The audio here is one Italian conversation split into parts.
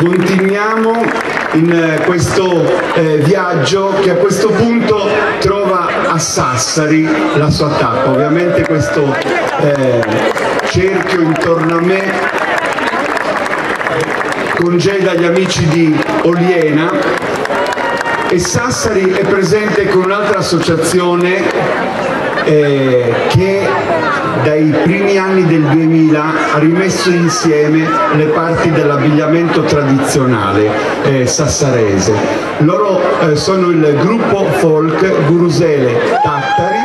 continuiamo in eh, questo eh, viaggio che a questo punto trova a Sassari la sua tappa. Ovviamente questo eh, cerchio intorno a me congeda gli amici di Oliena e Sassari è presente con un'altra associazione eh, che dai primi anni del 2000 ha rimesso insieme le parti dell'abbigliamento tradizionale eh, sassarese. Loro eh, sono il gruppo folk Gurusele Tattari,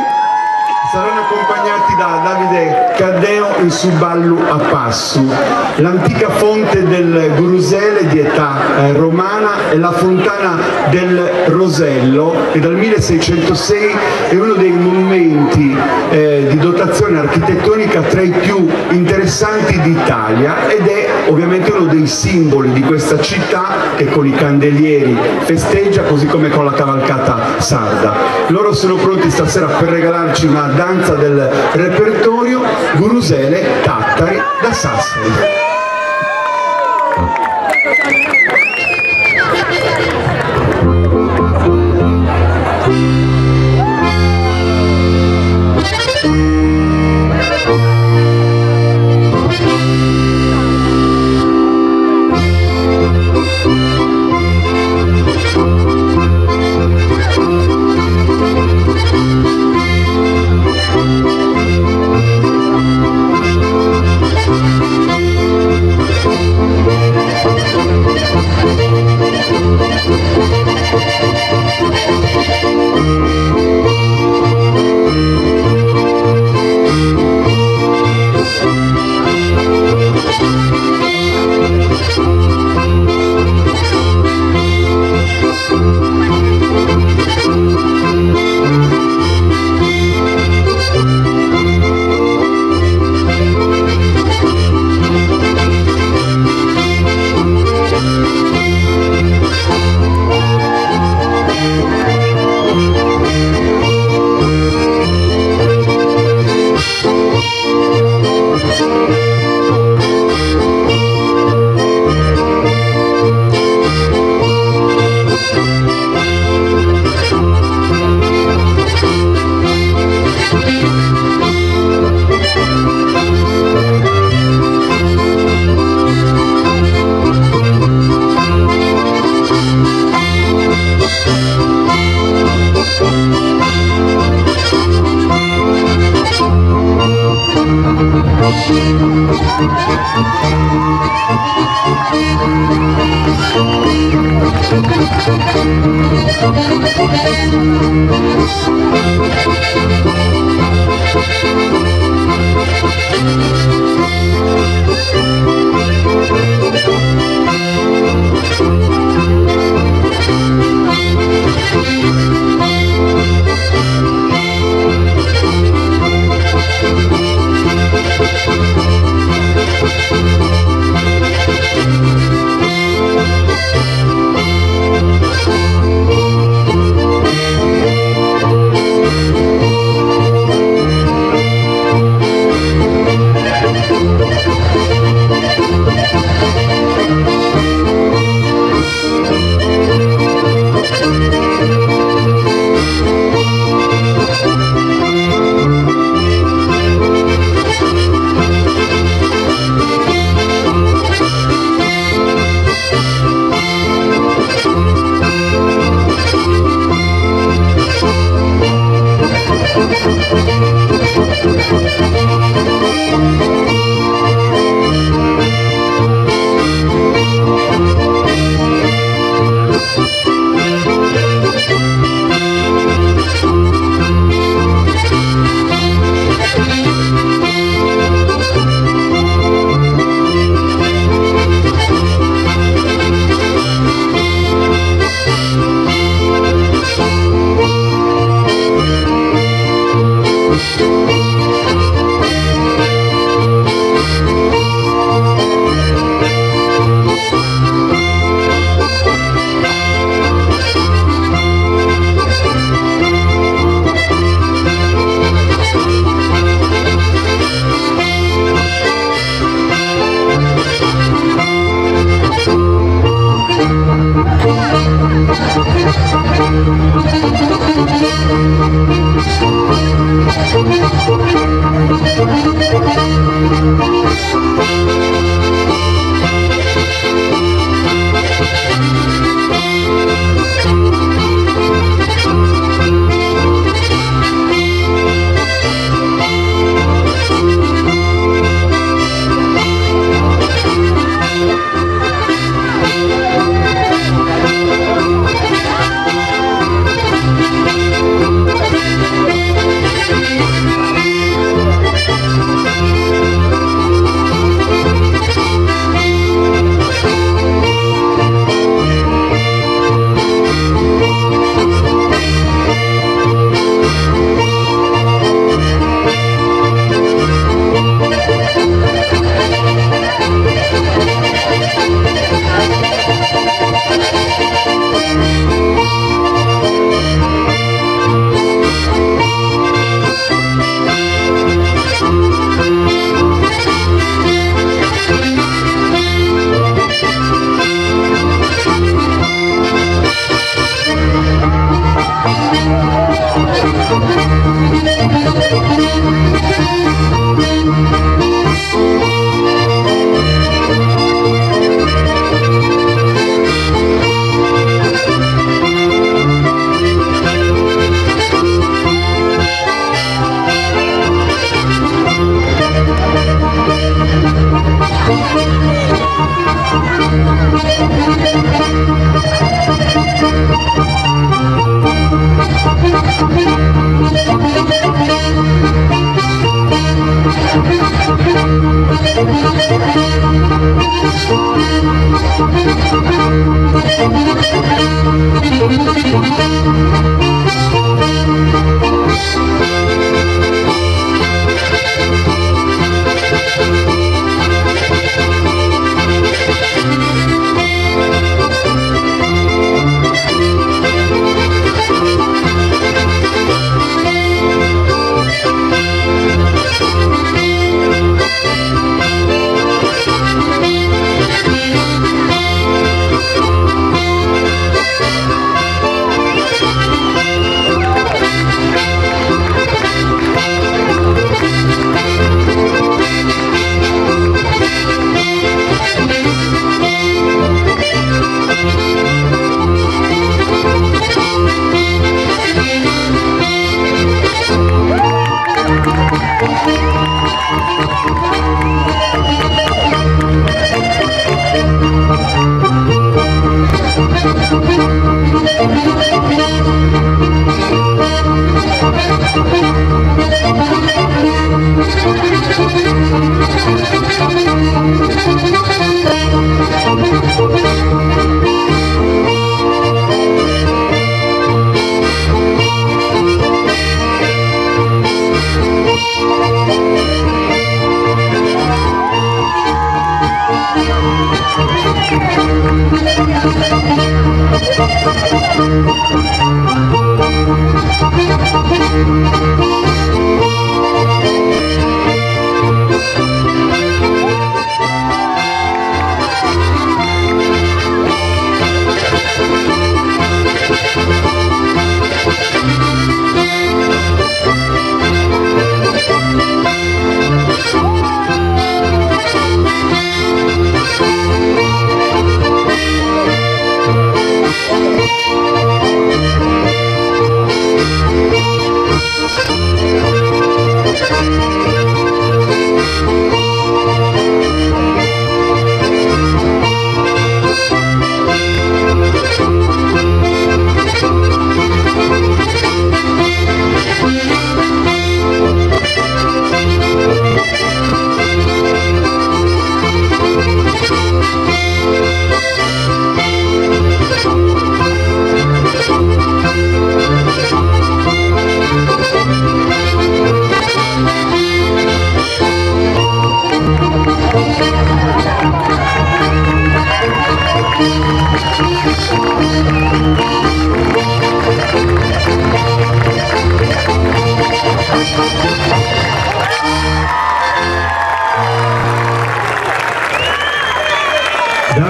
saranno accompagnati da Davide Caddeo in Suballu a Passu. L'antica fonte del Gurusele di età eh, romana è la fontana del Rosello che dal 1606 è uno dei monumenti eh, di dotazione architettonica tra i più interessanti d'Italia ed è ovviamente uno dei simboli di questa città che con i candelieri festeggia così come con la cavalcata sarda. Loro sono pronti stasera per regalarci una danza del repertorio Gurusele Tattari da Sassari.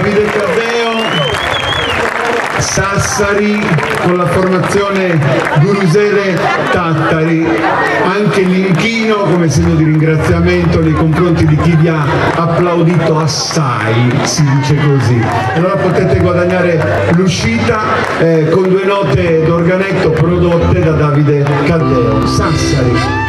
Davide Caddeo, Sassari con la formazione Gurusele Tattari, anche l'inchino come segno di ringraziamento nei confronti di chi vi ha applaudito assai, si dice così. Allora potete guadagnare l'uscita eh, con due note d'organetto prodotte da Davide Caddeo. Sassari.